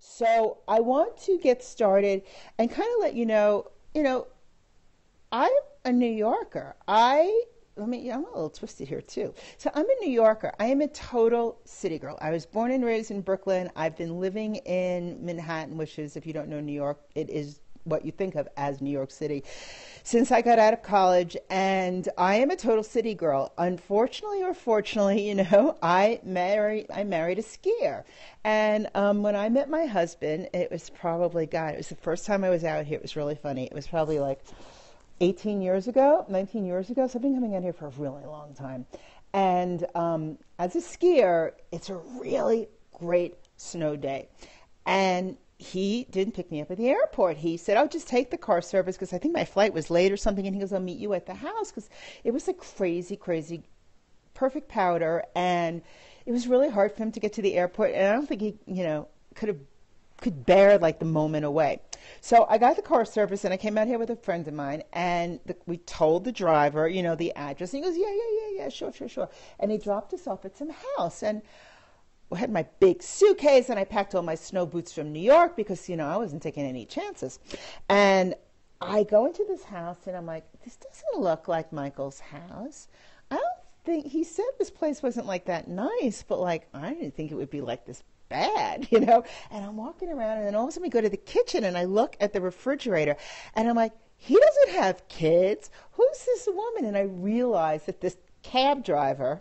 So I want to get started and kind of let you know, you know, I'm a New Yorker. I let me I'm a little twisted here too. So I'm a New Yorker. I am a total city girl. I was born and raised in Brooklyn. I've been living in Manhattan, which is if you don't know New York, it is what you think of as New York City since I got out of college and I am a total city girl. Unfortunately or fortunately, you know, I married I married a skier. And um, when I met my husband, it was probably God, it was the first time I was out here. It was really funny. It was probably like 18 years ago, 19 years ago. So I've been coming out here for a really long time. And um, as a skier, it's a really great snow day. And he didn't pick me up at the airport. He said, "Oh, just take the car service because I think my flight was late or something." And he goes, "I'll meet you at the house because it was a crazy, crazy, perfect powder, and it was really hard for him to get to the airport. And I don't think he, you know, could have could bear like the moment away. So I got the car service and I came out here with a friend of mine and the, we told the driver, you know, the address. And he goes, yeah, yeah, yeah, yeah, sure, sure, sure. And he dropped us off at some house and I had my big suitcase and I packed all my snow boots from New York because, you know, I wasn't taking any chances. And I go into this house and I'm like, this doesn't look like Michael's house. I don't think he said this place wasn't like that nice, but like I didn't think it would be like this bad, you know? And I'm walking around and then all of a sudden we go to the kitchen and I look at the refrigerator and I'm like, he doesn't have kids. Who's this woman? And I realize that this cab driver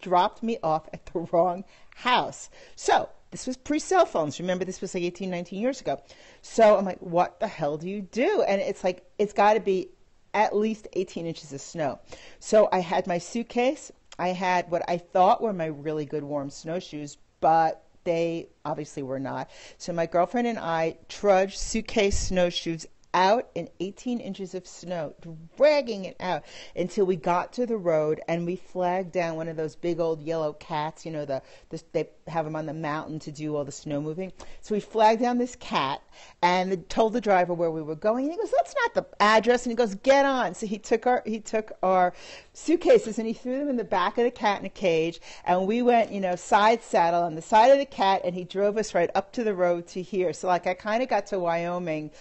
dropped me off at the wrong house. So this was pre cell phones. Remember, this was like 18, 19 years ago. So I'm like, what the hell do you do? And it's like, it's got to be at least 18 inches of snow. So I had my suitcase. I had what I thought were my really good warm snowshoes, but they obviously were not. So my girlfriend and I trudged suitcase snowshoes out in 18 inches of snow, dragging it out until we got to the road and we flagged down one of those big old yellow cats. You know, the, the they have them on the mountain to do all the snow moving. So we flagged down this cat and told the driver where we were going. And he goes, "That's not the address." And he goes, "Get on." So he took our he took our suitcases and he threw them in the back of the cat in a cage. And we went, you know, side saddle on the side of the cat, and he drove us right up to the road to here. So like I kind of got to Wyoming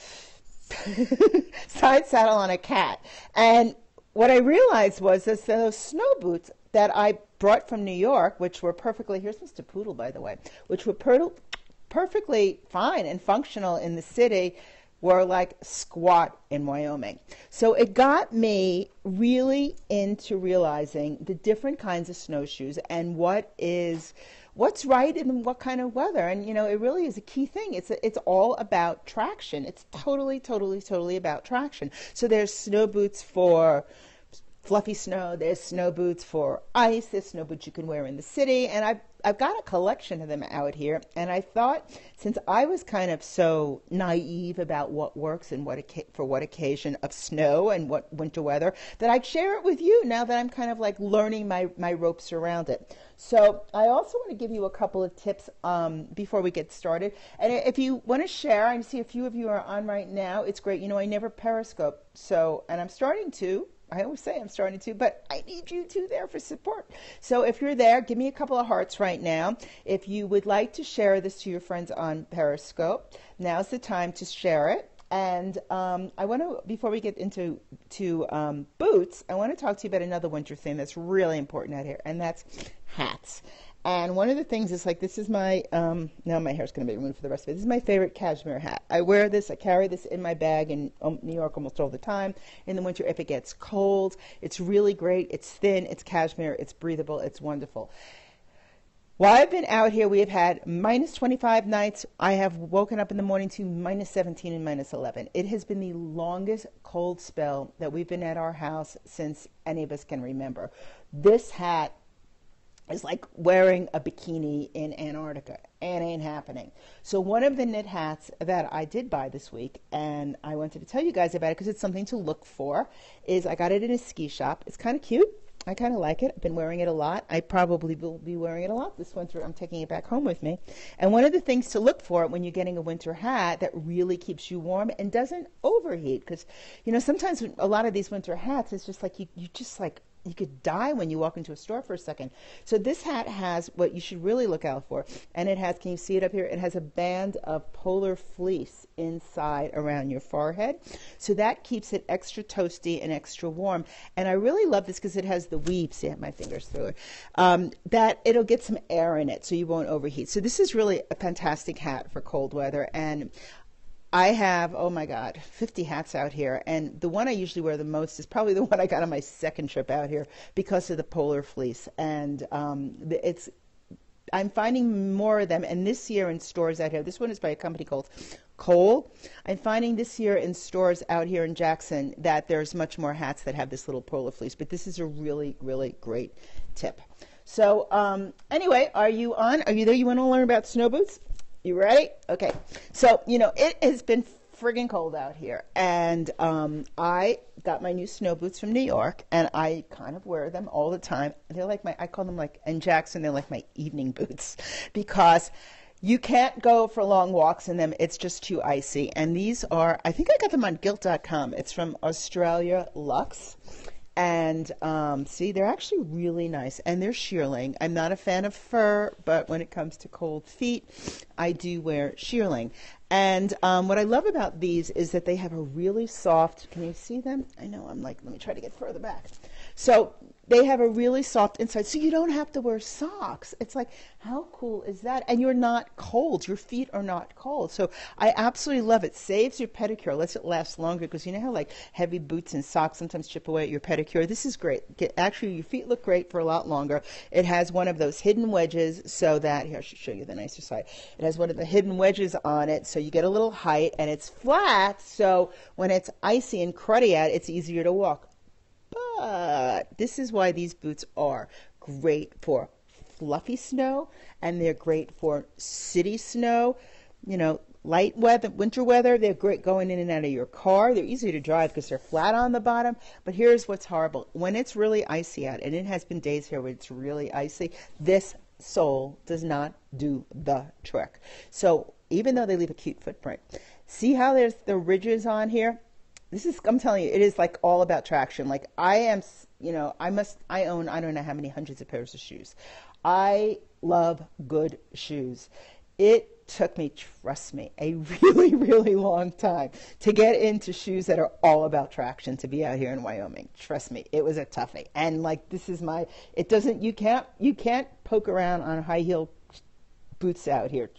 side saddle on a cat. And what I realized was that those snow boots that I brought from New York, which were perfectly, here's Mr. Poodle, by the way, which were per- perfectly fine and functional in the city, were like squat in Wyoming. So it got me really into realizing the different kinds of snowshoes and what is what's right in what kind of weather. And you know, it really is a key thing. It's it's all about traction. It's totally, totally, totally about traction. So there's snow boots for fluffy snow. There's snow boots for ice. There's snow boots you can wear in the city. And I've I've got a collection of them out here, and I thought since I was kind of so naive about what works and what for what occasion of snow and what winter weather, that I'd share it with you now that I'm kind of like learning my, my ropes around it. So I also want to give you a couple of tips um, before we get started. And if you want to share, I see a few of you are on right now. It's great. You know, I never Periscope, so and I'm starting to I always say I'm starting to, but I need you two there for support. So if you're there, give me a couple of hearts right now. If you would like to share this to your friends on Periscope, now's the time to share it. And um, I want to, before we get into to um, boots, I want to talk to you about another winter thing that's really important out here, and that's hats. And one of the things is like this is my um, now my hair's going to be removed for the rest of it. This is my favorite cashmere hat. I wear this. I carry this in my bag in um, New York almost all the time. In the winter, if it gets cold, it's really great. It's thin. It's cashmere. It's breathable. It's wonderful. While I've been out here, we have had minus 25 nights. I have woken up in the morning to minus 17 and minus 11. It has been the longest cold spell that we've been at our house since any of us can remember. This hat is like wearing a bikini in Antarctica. It ain't happening. So one of the knit hats that I did buy this week, and I wanted to tell you guys about it because it's something to look for, is I got it in a ski shop. It's kind of cute. I kind of like it. I've been wearing it a lot. I probably will be wearing it a lot this winter. I'm taking it back home with me. And one of the things to look for when you're getting a winter hat that really keeps you warm and doesn't overheat, because you know sometimes a lot of these winter hats, it's just like you you just like you could die when you walk into a store for a second. So this hat has what you should really look out for, and it has. Can you see it up here? It has a band of polar fleece inside around your forehead, so that keeps it extra toasty and extra warm. And I really love this because it has the weave. See, I have my fingers through it. Um, that it'll get some air in it, so you won't overheat. So this is really a fantastic hat for cold weather, and I have, oh my God, 50 hats out here. And the one I usually wear the most is probably the one I got on my second trip out here because of the polar fleece. And um, it's, I'm finding more of them. And this year in stores out here, this one is by a company called Cole. I'm finding this year in stores out here in Jackson that there's much more hats that have this little polar fleece. But this is a really, really great tip. So, um, anyway, are you on? Are you there? You want to learn about snow boots? You ready? Okay. So, you know, it has been friggin' cold out here. And um, I got my new snow boots from New York, and I kind of wear them all the time. They're like my, I call them like, in Jackson, they're like my evening boots because you can't go for long walks in them. It's just too icy. And these are, I think I got them on gilt.com. It's from Australia Luxe. And um, see, they're actually really nice, and they're shearling. I'm not a fan of fur, but when it comes to cold feet, I do wear shearling. And um, what I love about these is that they have a really soft. Can you see them? I know. I'm like, let me try to get further back. So they have a really soft inside, so you don't have to wear socks. It's like, how cool is that? And you're not cold. Your feet are not cold. So I absolutely love it. Saves your pedicure, lets it last longer because you know how like heavy boots and socks sometimes chip away at your pedicure. This is great. Get, actually, your feet look great for a lot longer. It has one of those hidden wedges so that here I should show you the nicer side. It has one of the hidden wedges on it, so you get a little height, and it's flat. So when it's icy and cruddy out, it's easier to walk. But this is why these boots are great for fluffy snow and they're great for city snow. You know, light weather, winter weather, they're great going in and out of your car. They're easy to drive because they're flat on the bottom. But here's what's horrible when it's really icy out, and it has been days here where it's really icy, this sole does not do the trick. So even though they leave a cute footprint, see how there's the ridges on here? This is i'm telling you it is like all about traction. Like i am you know i must i own i don't know how many hundreds of pairs of shoes. I love good shoes. It took me trust me a really really long time to get into shoes that are all about traction to be out here in wyoming. Trust me it was a toughie. And like this is my it doesn't you can't you can't poke around on high heel boots out here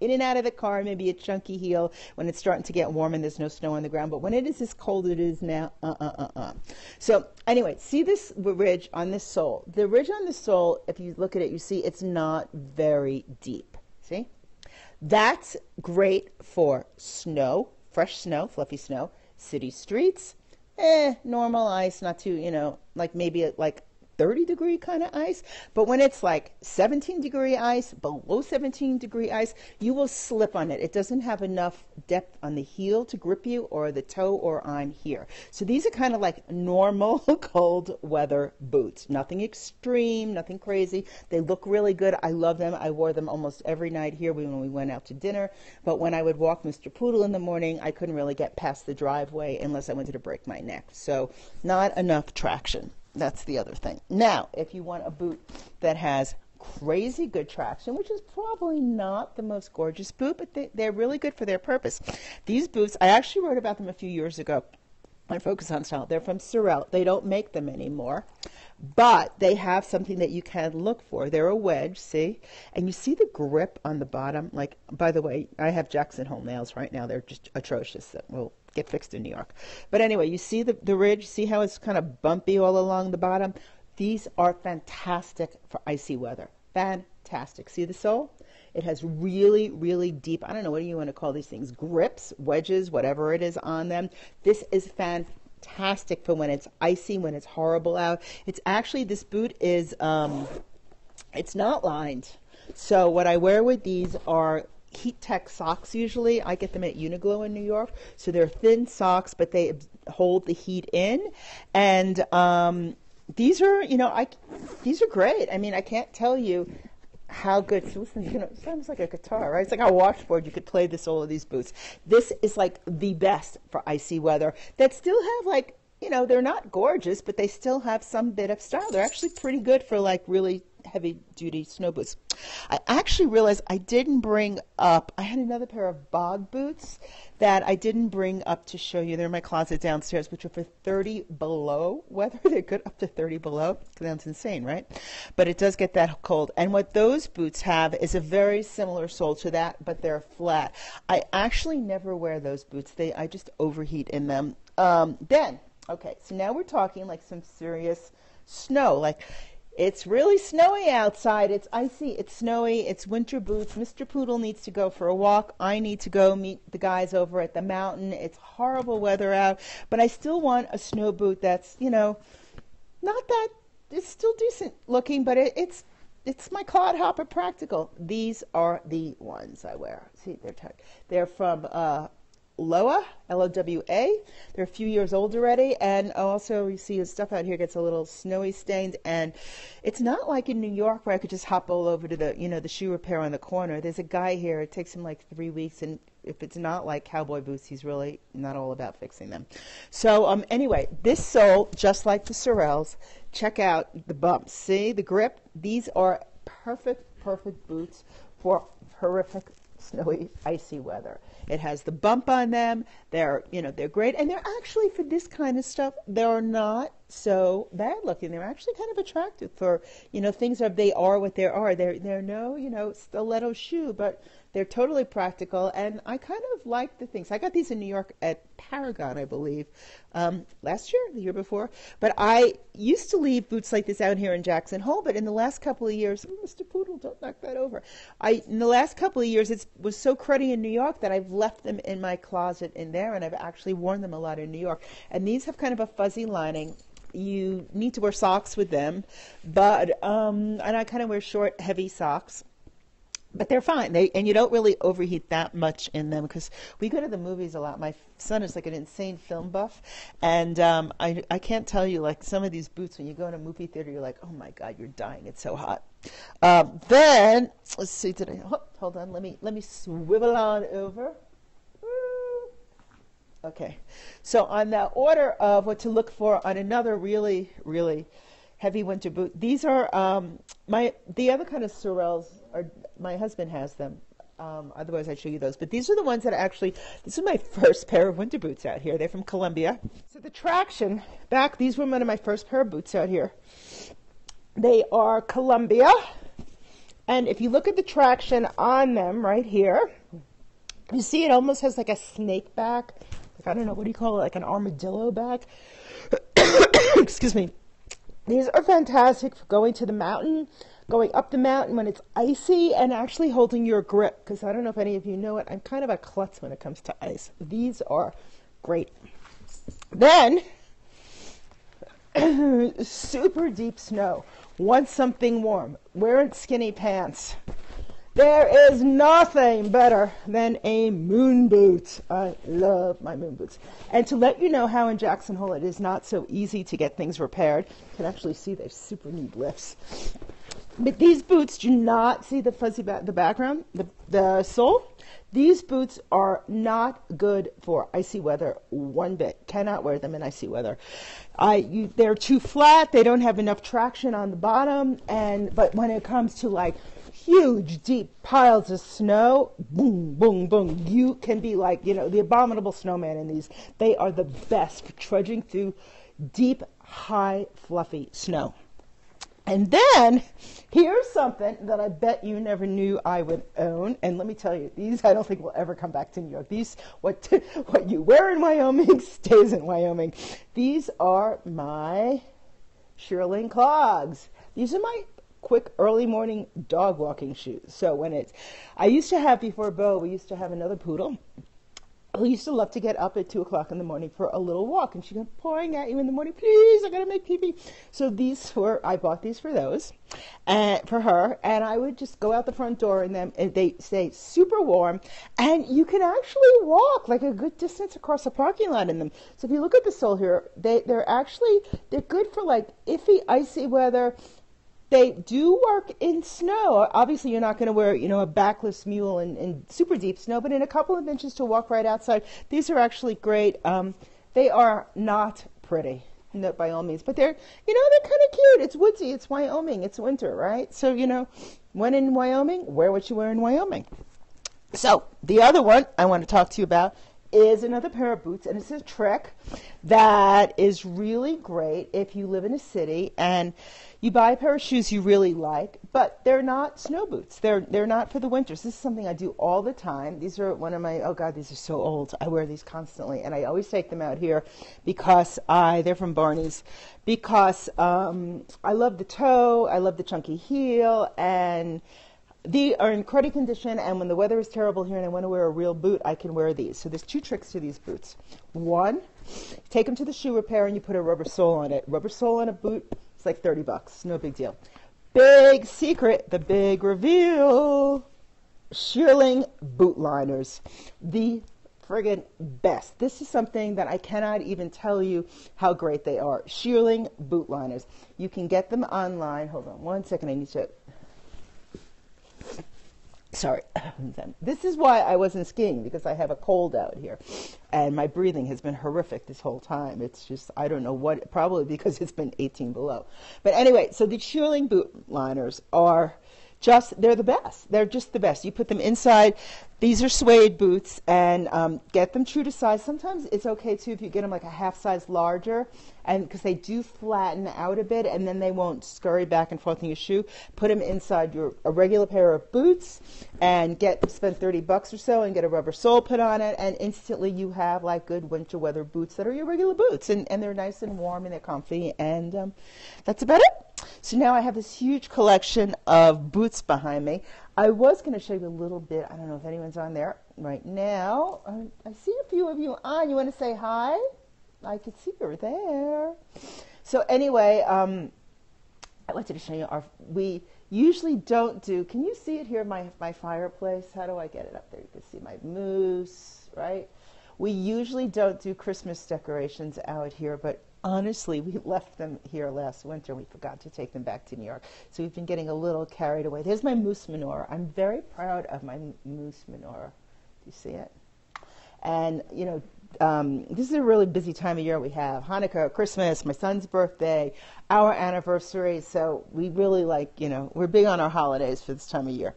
in and out of the car, maybe a chunky heel when it's starting to get warm and there's no snow on the ground. But when it is as cold as it is now, uh uh uh uh. So, anyway, see this ridge on this sole. The ridge on the sole, if you look at it, you see it's not very deep. See? That's great for snow, fresh snow, fluffy snow, city streets. Eh, normal ice, not too, you know, like maybe like 30 degree kind of ice. But when it's like 17 degree ice, below 17 degree ice, you will slip on it. It doesn't have enough depth on the heel to grip you or the toe or on here. So these are kind of like normal cold weather boots. Nothing extreme, nothing crazy. They look really good. I love them. I wore them almost every night here when we went out to dinner. But when I would walk Mr. Poodle in the morning, I couldn't really get past the driveway unless I wanted to break my neck. So not enough traction. That's the other thing. Now, if you want a boot that has crazy good traction, which is probably not the most gorgeous boot, but they, they're really good for their purpose. These boots, I actually wrote about them a few years ago on Focus on Style. They're from Sorel. They don't make them anymore, but they have something that you can look for. They're a wedge, see? And you see the grip on the bottom. Like, by the way, I have Jackson Hole nails right now. They're just atrocious. Well, get fixed in New York. But anyway, you see the, the ridge, see how it's kind of bumpy all along the bottom? These are fantastic for icy weather. Fantastic. See the sole? It has really, really deep, I don't know, what do you want to call these things? Grips, wedges, whatever it is on them. This is fantastic for when it's icy, when it's horrible out. It's actually, this boot is, um, it's not lined. So what I wear with these are heat tech socks usually. I get them at Uniqlo in New York. So they're thin socks, but they hold the heat in. And um, these are, you know, I these are great. I mean, I can't tell you how good. So listen, you know, it sounds like a guitar, right? It's like a washboard. You could play this all of these boots. This is like the best for icy weather that still have like you know, they're not gorgeous, but they still have some bit of style. They're actually pretty good for like really heavy duty snow boots. I actually realized I didn't bring up, I had another pair of bog boots that I didn't bring up to show you. They're in my closet downstairs, which are for 30 below weather. They're good up to 30 below. Sounds insane, right? But it does get that cold. And what those boots have is a very similar sole to that, but they're flat. I actually never wear those boots. They I just overheat in them. Um, then, okay, so now we're talking like some serious snow. Like it's really snowy outside. It's icy. It's snowy. It's winter boots. Mr. Poodle needs to go for a walk. I need to go meet the guys over at the mountain. It's horrible weather out, but I still want a snow boot that's, you know, not that it's still decent looking, but it, it's it's my clodhopper practical. These are the ones I wear. See, they're t- they're from uh, Lowa, L-O-W-A. They're a few years old already, and also you see his stuff out here gets a little snowy stained, and it's not like in New York where I could just hop all over to the, you know, the shoe repair on the corner. There's a guy here. It takes him like three weeks, and if it's not like cowboy boots, he's really not all about fixing them. So um, anyway, this sole, just like the Sorels, check out the bumps. See the grip? These are perfect, perfect boots for horrific snowy, icy weather. It has the bump on them. They're, you know, they're great. And they're actually, for this kind of stuff, they're not so bad looking. They're actually kind of attractive for, you know, things are, they are what they are. They're, they're no, you know, stiletto shoe, but they're totally practical, and I kind of like the things. I got these in New York at Paragon, I believe, um, last year, the year before. But I used to leave boots like this out here in Jackson Hole, but in the last couple of years, oh, Mr. Poodle, don't knock that over. I in the last couple of years, it was so cruddy in New York that I've left them in my closet in there, and I've actually worn them a lot in New York. And these have kind of a fuzzy lining you need to wear socks with them, but um, and I kind of wear short, heavy socks but they're fine. They and you don't really overheat that much in them because we go to the movies a lot. My son is like an insane film buff, and um, I I can't tell you like some of these boots when you go in a movie theater, you're like, oh my god, you're dying. It's so hot. Um, then let's see. Did I oh, hold on? Let me let me swivel on over. Okay, so on the order of what to look for on another really really heavy winter boot. These are um, my the other kind of Sorels are my husband has them. Um, otherwise, I'd show you those. But these are the ones that actually, this is my first pair of winter boots out here. They're from Columbia. So the traction back, these were one of my first pair of boots out here. They are Columbia. And if you look at the traction on them right here, you see it almost has like a snake back. Like, I don't know, what do you call it? Like an armadillo back. Excuse me. These are fantastic for going to the mountain going up the mountain when it's icy and actually holding your grip. Because I don't know if any of you know it, I'm kind of a klutz when it comes to ice. These are great. Then, super deep snow. Want something warm. Wearing skinny pants. There is nothing better than a moon boot. I love my moon boots. And to let you know how in Jackson Hole it is not so easy to get things repaired, you can actually see they super neat lifts. But these boots do not see the fuzzy back, the background, the, the sole. These boots are not good for icy weather one bit. Cannot wear them in icy weather. I, you, they're too flat. They don't have enough traction on the bottom. And but when it comes to like huge, deep piles of snow, boom, boom, boom, you can be like you know the abominable snowman in these. They are the best for trudging through deep, high, fluffy snow. And then here's something that I bet you never knew I would own. And let me tell you, these I don't think will ever come back to New York. These what what you wear in Wyoming stays in Wyoming. These are my shearling clogs. These are my quick early morning dog walking shoes. So when it's I used to have before Bo, we used to have another poodle who used to love to get up at two o'clock in the morning for a little walk, and she'd go pouring at you in the morning, please, I gotta make pee pee. So these were, I bought these for those, and for her, and I would just go out the front door in them, and they stay super warm, and you can actually walk like a good distance across a parking lot in them. So if you look at the sole here, they they're actually they're good for like iffy, icy weather they do work in snow. Obviously, you're not going to wear, you know, a backless mule in, in, super deep snow, but in a couple of inches to walk right outside, these are actually great. Um, they are not pretty. No, by all means, but they're you know they're kind of cute. It's woodsy. It's Wyoming. It's winter, right? So you know, when in Wyoming, wear what you wear in Wyoming. So the other one I want to talk to you about is another pair of boots, and it's a trick that is really great if you live in a city and you buy a pair of shoes you really like, but they're not snow boots. They're they're not for the winters. This is something I do all the time. These are one of my oh god, these are so old. I wear these constantly, and I always take them out here because I they're from Barneys because um, I love the toe, I love the chunky heel, and they are in cruddy condition, and when the weather is terrible here and I want to wear a real boot, I can wear these. So there's two tricks to these boots. One, take them to the shoe repair and you put a rubber sole on it. Rubber sole on a boot, it's like 30 bucks. No big deal. Big secret, the big reveal. Shearling boot liners. The friggin' best. This is something that I cannot even tell you how great they are. Shearling boot liners. You can get them online. Hold on one second. I need to sorry this is why i wasn't skiing because i have a cold out here and my breathing has been horrific this whole time. It's just i don't know what probably because it's been 18 below. But anyway so the shearling boot liners are just they're the best. They're just the best. You put them inside. These are suede boots and um, get them true to size. Sometimes it's okay too if you get them like a half size larger and because they do flatten out a bit and then they won't scurry back and forth in your shoe. Put them inside your a regular pair of boots and get spend 30 bucks or so and get a rubber sole put on it and instantly you have like good winter weather boots that are your regular boots and, and they're nice and warm and they're comfy and um, that's about it so now i have this huge collection of boots behind me i was going to show you a little bit i don't know if anyone's on there right now i see a few of you on you want to say hi I can see you're there. So anyway, um, I wanted to show you our. We usually don't do. Can you see it here? My my fireplace. How do I get it up there? You can see my moose, right? We usually don't do Christmas decorations out here, but honestly, we left them here last winter. We forgot to take them back to New York, so we've been getting a little carried away. There's my moose menorah. I'm very proud of my moose menorah. Do you see it? And you know, um, this is a really busy time of year. We have Hanukkah, Christmas, my son's birthday, our anniversary. So we really like, you know, we're big on our holidays for this time of year.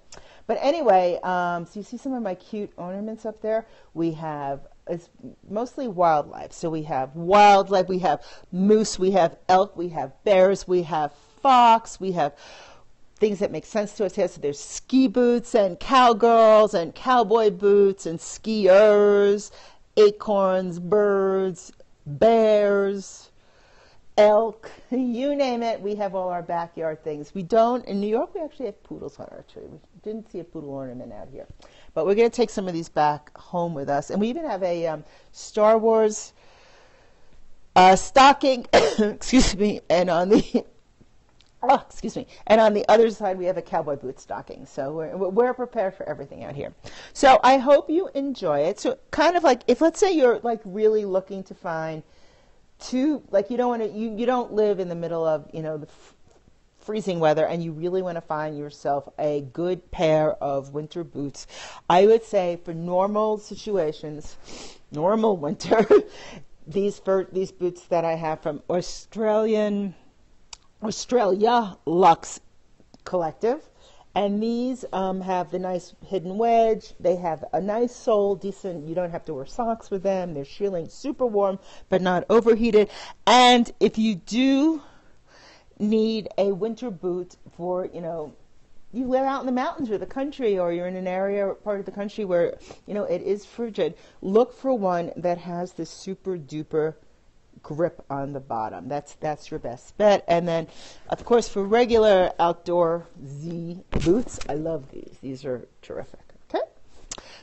But anyway, um, so you see some of my cute ornaments up there. We have it's mostly wildlife. So we have wildlife, we have moose, we have elk, we have bears, we have fox, we have things that make sense to us here. So there's ski boots and cowgirls and cowboy boots and skiers acorns, birds, bears, elk, you name it, we have all our backyard things. We don't, in New York, we actually have poodles on our tree. We didn't see a poodle ornament out here. But we're going to take some of these back home with us. And we even have a um, Star Wars uh, stocking, excuse me, and on the Oh, excuse me. And on the other side, we have a cowboy boot stocking. So we're, we're prepared for everything out here. So I hope you enjoy it. So kind of like if let's say you're like really looking to find two, like you don't want to, you, you don't live in the middle of, you know, the freezing weather and you really want to find yourself a good pair of winter boots. I would say for normal situations, normal winter, these, for, these boots that I have from Australian, Australia Luxe Collective. And these um, have the nice hidden wedge. They have a nice sole, decent. You don't have to wear socks with them. They're shearling super warm, but not overheated. And if you do need a winter boot for, you know, you live out in the mountains or the country, or you're in an area or part of the country where, you know, it is frigid, look for one that has this super duper grip on the bottom. That's that's your best bet. And then, of course, for regular outdoor Z boots, I love these. These are terrific. Okay.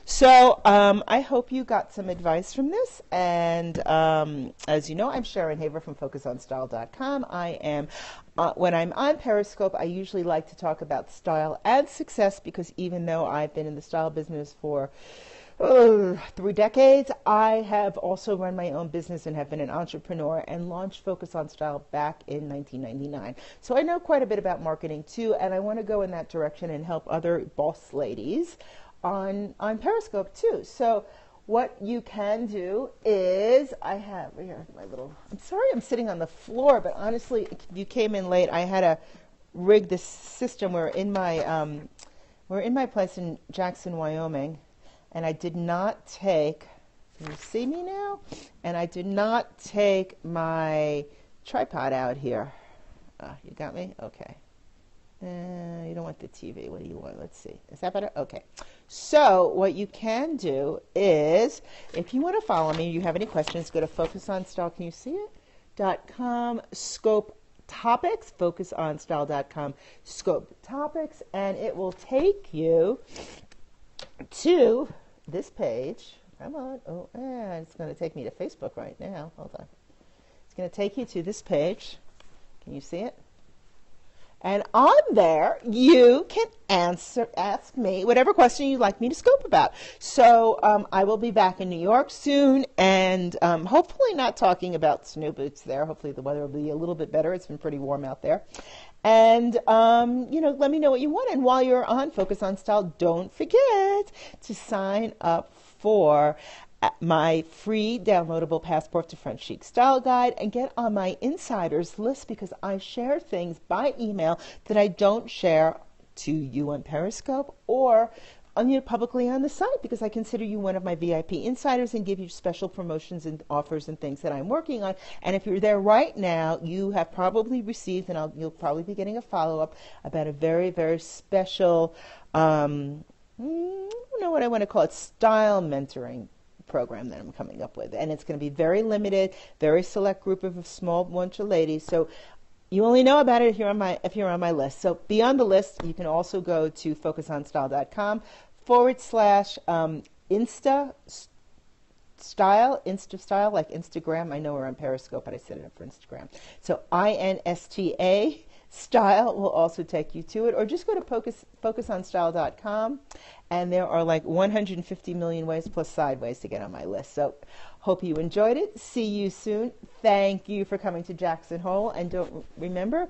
So um, I hope you got some advice from this. And um, as you know, I'm Sharon Haver from FocusOnStyle.com. I am uh, when I'm on Periscope, I usually like to talk about style and success because even though I've been in the style business for uh, three decades. I have also run my own business and have been an entrepreneur and launched Focus on Style back in 1999. So I know quite a bit about marketing too, and I want to go in that direction and help other boss ladies on on Periscope too. So what you can do is I have here my little. I'm sorry I'm sitting on the floor, but honestly, you came in late, I had to rig this system. We're in my um, we're in my place in Jackson, Wyoming, and I did not take. Can you see me now? And I did not take my tripod out here. Uh, you got me? Okay. Uh, you don't want the TV. What do you want? Let's see. Is that better? Okay. So, what you can do is, if you want to follow me, you have any questions, go to Focus on Style. Can you see it? Dot com scope topics. Focusonstyle.com scope topics, and it will take you to this page. Come on. Oh, eh, it's going to take me to Facebook right now. Hold on. It's going to take you to this page. Can you see it? And on there, you can answer, ask me whatever question you'd like me to scope about. So um, I will be back in New York soon, and um, hopefully not talking about snow boots there. Hopefully the weather will be a little bit better. It's been pretty warm out there. And, um, you know, let me know what you want. And while you're on Focus on Style, don't forget to sign up for my free downloadable Passport to French Chic Style Guide and get on my insiders list because I share things by email that I don't share to you on Periscope or on you publicly on the site because I consider you one of my VIP insiders and give you special promotions and offers and things that I'm working on. And if you're there right now, you have probably received, and I'll, you'll probably be getting a follow up about a very, very special, um, mm, I don't know what I want to call it, style mentoring program that I'm coming up with. And it's going to be very limited, very select group of a small bunch of ladies. So you only know about it if you're on my if you're on my list. So beyond the list, you can also go to focusonstyle.com forward slash um, Insta style, Insta style, like Instagram. I know we're on Periscope, but I set it up for Instagram. So I N S T A style will also take you to it, or just go to focus, focusonstyle.com and there are like 150 million ways plus sideways to get on my list. So, hope you enjoyed it. See you soon. Thank you for coming to Jackson Hole. And don't remember,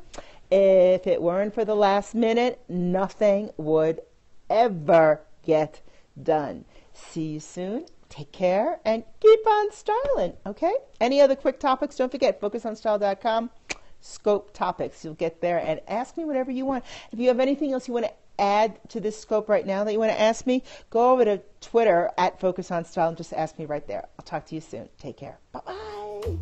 if it weren't for the last minute, nothing would ever get done. See you soon. Take care and keep on styling, okay? Any other quick topics? Don't forget, focusonstyle.com, scope topics. You'll get there and ask me whatever you want. If you have anything else you want to add to this scope right now that you want to ask me, go over to Twitter at Focus on Style and just ask me right there. I'll talk to you soon. Take care. Bye bye.